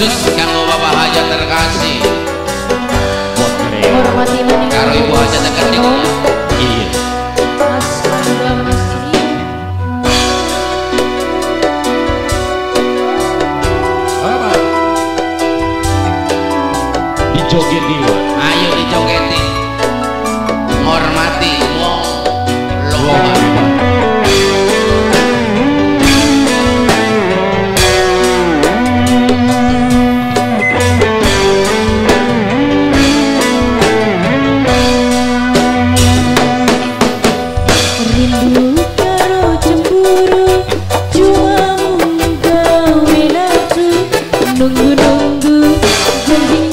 khusus kanggo Bapak Hajat terkasih. Karo Ibu Hajat terkasih iya. Mas Angga menunggu janji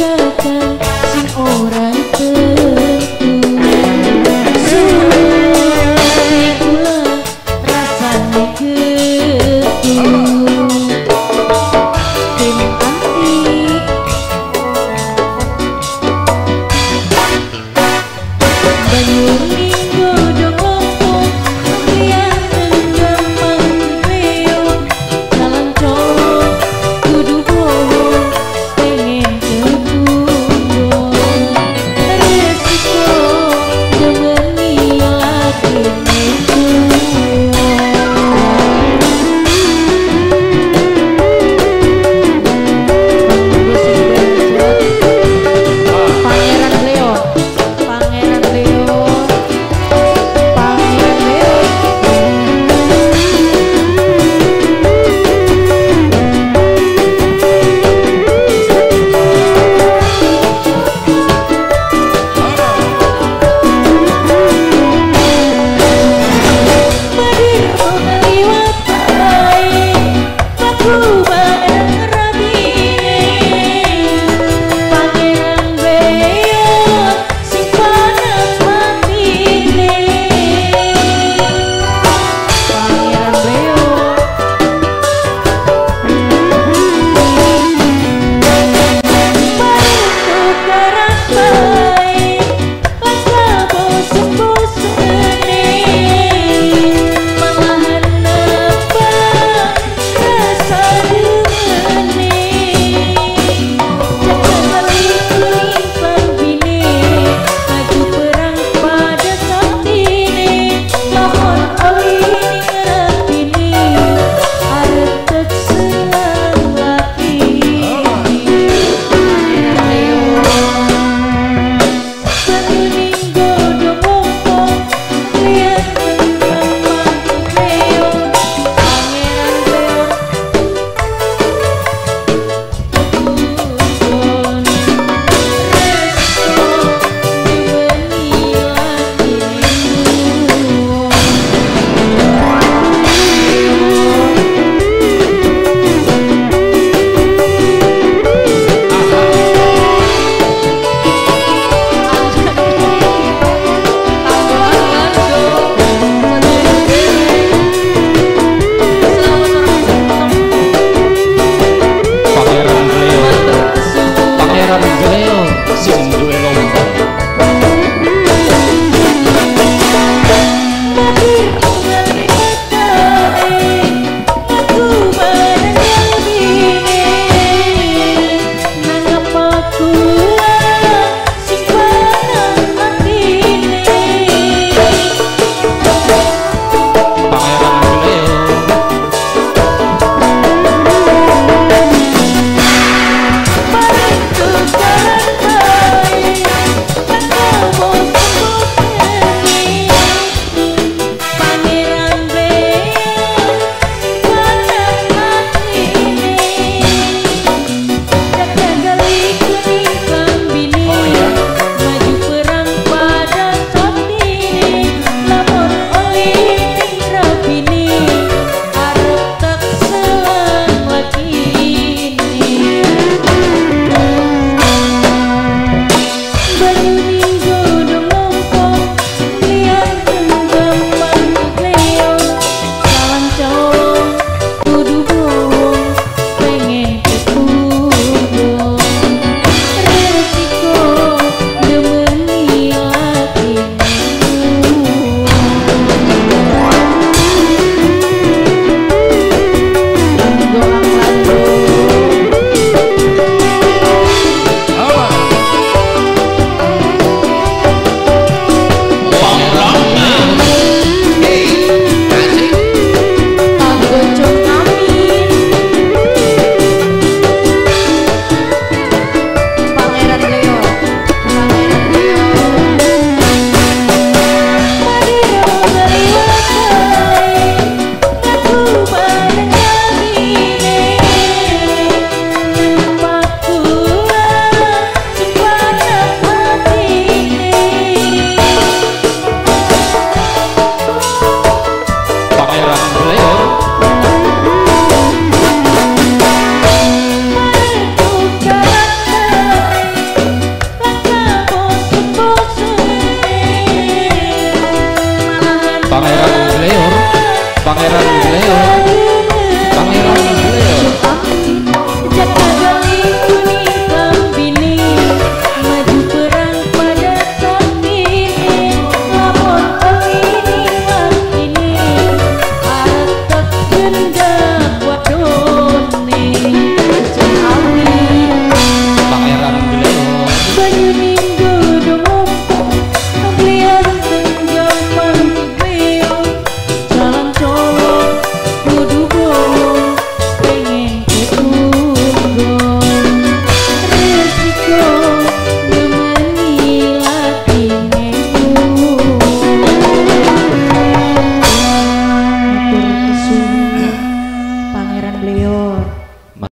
duelo, sin duelo